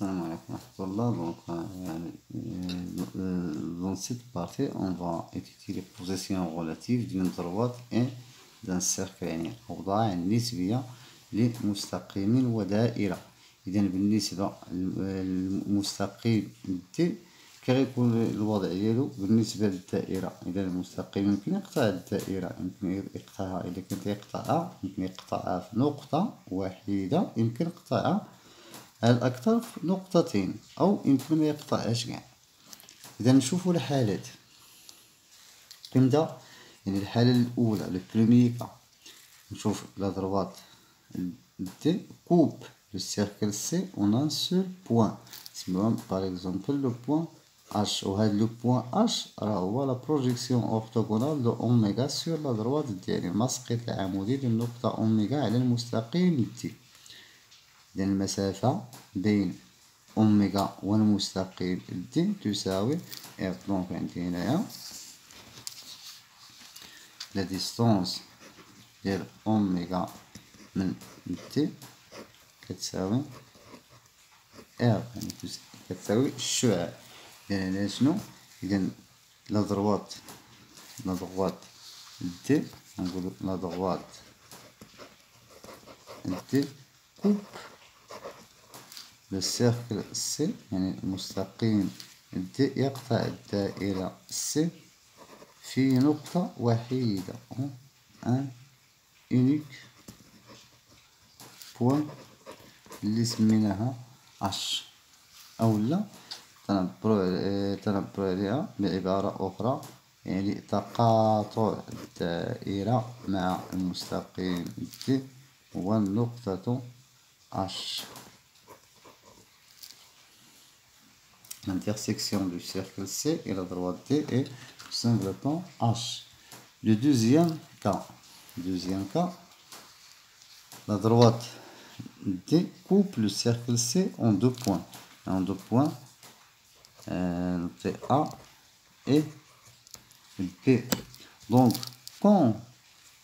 Salam alaikum Donc, euh, euh, dans cette partie, on va étudier les positions relatives d'une droite et d'un cercle يعني أوضاع نسبية لمستقيم ودائرة إذا بالنسبة للمستقيم دي كيكون الوضع ديالو بالنسبة للدائرة إذا المستقيم يمكن يقطع الدائرة يمكن يقطعها إذا كنت يقطعها يمكن يقطعها في نقطة واحدة يمكن يقطعها الأكثر في نقطتين أو يمكن ما يقطعهاش كاع. إذا نشوفو الحالات. نبدأ يعني الحالة الأولى لو بروميي كا نشوف لا droite دي كوب لو سيركل سي اون ان سول بوان نسميوها باغ اكزومبل لو بوان اش وهاد لو بوان اش راه هو لا بروجيكسيون اورتوغونال دو اوميغا سور لا دروات ديالي المسقط العمودي للنقطة اوميغا على المستقيم دي إذا المسافة بين أوميغا والمستقيم دي تساوي إف دونك عندي هنايا لا ديستونس ديال أوميغا من دي كتساوي إف يعني كتساوي الشعاع إذا هنا شنو إذا لا دروات لا دروات دي نقولو لا دروات دي كوب لو سيركل سي يعني المستقيم دي يقطع الدائرة سي في نقطة وحيدة أن اونيك بوان اللي سميناها اش أو لا تنبرو عليها بعبارة أخرى يعني تقاطع الدائرة مع المستقيم دي والنقطة H. L'intersection du cercle C et la droite D est simplement H. Le deuxième cas, cas, la droite D coupe le cercle C en deux points. En deux points, euh, A et B. Donc, quand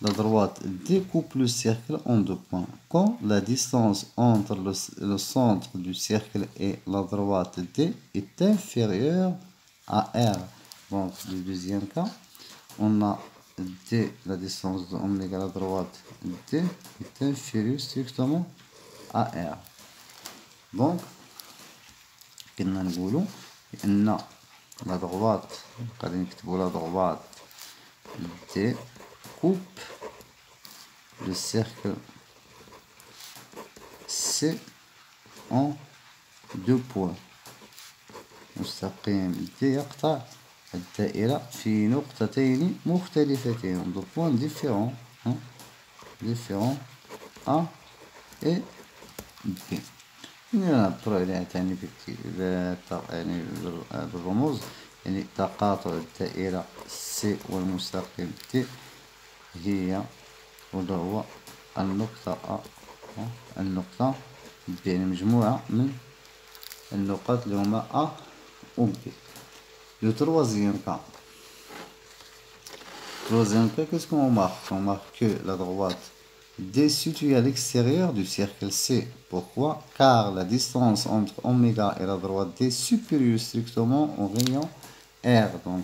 la droite découpe le cercle en deux points. Quand la distance entre le, centre du cercle et la droite D est inférieure à R, donc le deuxième cas, on a D, la distance de oméga à la droite D est inférieure strictement à R. Donc, la droite, la droite D coupe le cercle C en deux points مستقيم D يقطع الدائرة في نقطتين مختلفتين دو بوان ديفيرون ديفيرون A et B نعبر عليها تاني يعني بالرموز يعني تقاطع الدائرة C والمستقيم D هي وده هو النقطة أ النقطة يعني مجموعة من النقاط اللي هما أ و B Le troisième cas. Troisième cas, qu'est-ce qu'on remarque On remarque que la droite D située à l'extérieur du cercle C. Pourquoi Car la distance entre oméga et la droite D supérieure strictement au rayon R. Donc,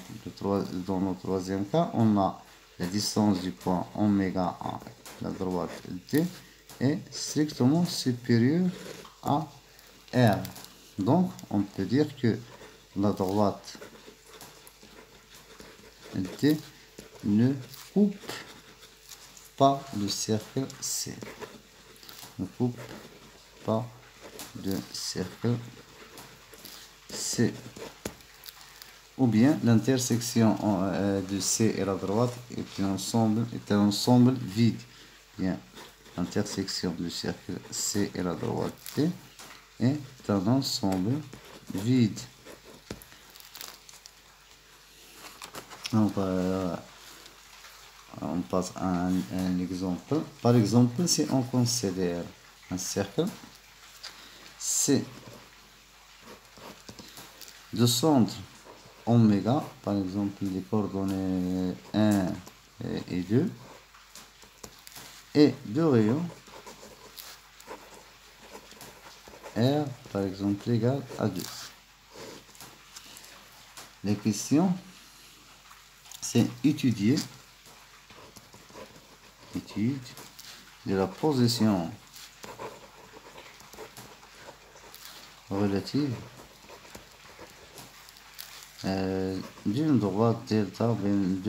dans le troisième cas, on a la distance du point oméga à la droite D est strictement supérieure à R. Donc, on peut dire que la droite D ne coupe pas le cercle C. Ne coupe pas le cercle C ou bien l'intersection euh, de C et la droite est un ensemble, est un ensemble vide. Bien, l'intersection du cercle C et la droite T est un ensemble vide. Euh, on passe à un, exemple. Par exemple, si on considère un cercle C de centre oméga, par exemple les coordonnées 1 et 2, et de rayon R par exemple, égale à 2. La question, c'est étudier, étude de la position relative d'une droite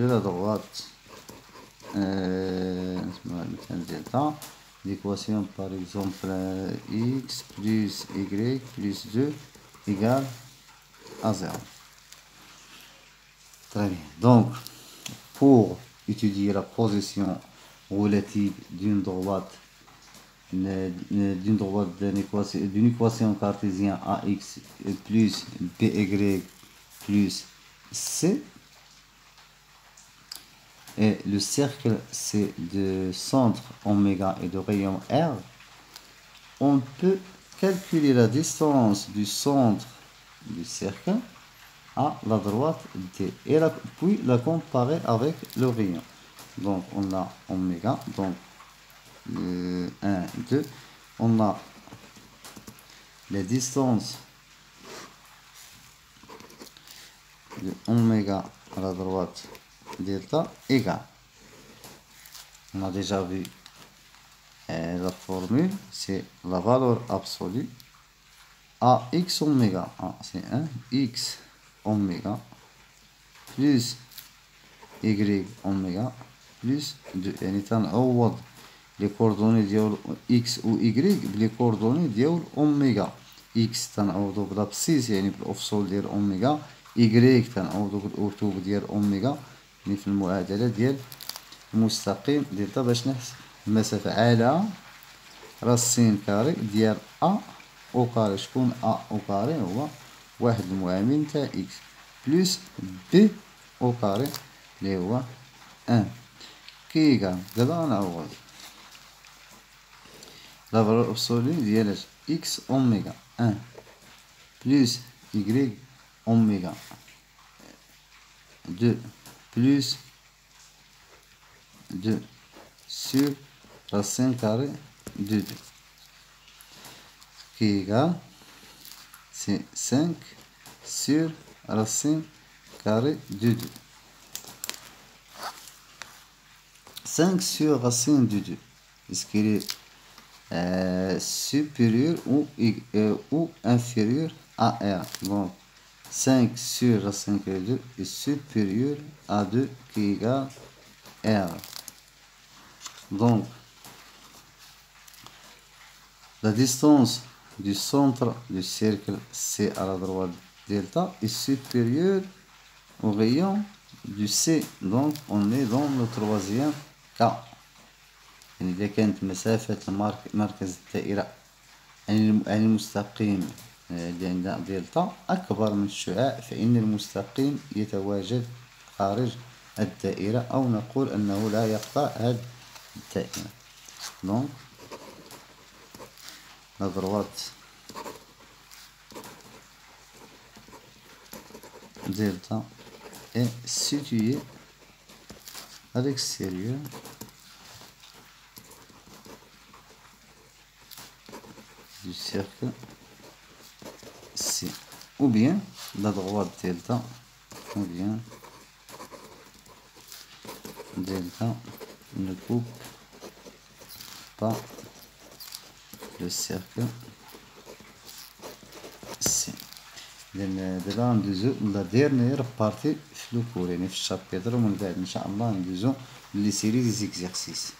la droite euh, delta l'équation par exemple x plus y plus 2 égale à 0 très bien. Donc pour étudier la position relative d'une droite d'une droite d'une équation, équation cartésienne ax plus by plus c. Et le cercle c'est de centre oméga et de rayon r. On peut calculer la distance du centre du cercle à la droite d et puis la comparer avec le rayon. Donc on a oméga donc 1, 2. On a les distances de oméga à la droite delta égale. On a déjà vu la formule, c'est la valeur absolue à x oméga. c'est 1 x oméga plus y oméga plus 2 يعني تنعوض les coordonnées ديال x و y بلي coordonnées ديال اوميغا x تنعوضو بالابسيس يعني بالافصول ديال اوميغا إيكغيك تنعوضو بالأرتوب ديال أوميغا يعني في المعادلة ديال المستقيم دلتا باش نحسب المسافة على راس سين كاري ديال أ أو كاري شكون أ أو كاري هو واحد المعامل تاع إكس بلوس بي أو كاري لي هو أن كيكا دابا غنعوض. لا فالور أبسولي ديال إكس أوميغا أن بلوس إيكغيك oméga. 2 plus 2 sur racine carrée de 2 qui est égal c'est 5 sur racine carrée de 2 5 sur racine de 2 est-ce qu'il est euh, supérieur ou, euh, ou inférieur à R? Donc, 5 sur 5 2 est supérieur à 2 qui égale R. Donc, la distance du centre du cercle C à la droite delta est supérieure au rayon du C. Donc, on est dans le troisième cas. يعني إذا كانت مسافة مركز الدائرة عن المستقيم عندنا دلتا أكبر من الشعاع فإن المستقيم يتواجد خارج الدائرة أو نقول أنه لا يقطع هذه الدائرة. دونك la droite delta est située à l'extérieur. Du cercle C. Ou bien la droite delta, ou bien delta ne coupe pas le cercle C. دابا ندوزو لا ديرنيير بارتي في لو كور يعني في الشابيتر ومن بعد ان شاء الله ندوزو لي سيري دي زيكزارسيس